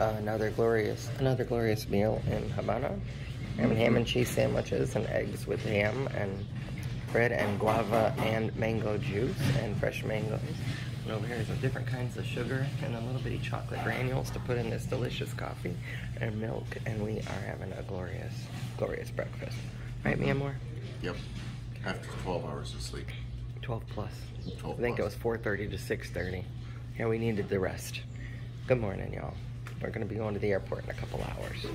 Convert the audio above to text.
another glorious, another glorious meal in Havana. Having ham and cheese sandwiches and eggs with ham and bread and guava and mango juice and fresh mangoes. And over here is different kinds of sugar and a little bitty chocolate granules to put in this delicious coffee and milk. And we are having a glorious, glorious breakfast. Right, mi amor? Yep. After 12 hours of sleep. 12 plus. 12 I think plus. it was 4.30 to 6.30. Yeah, we needed the rest. Good morning, y'all. We're gonna be going to the airport in a couple hours.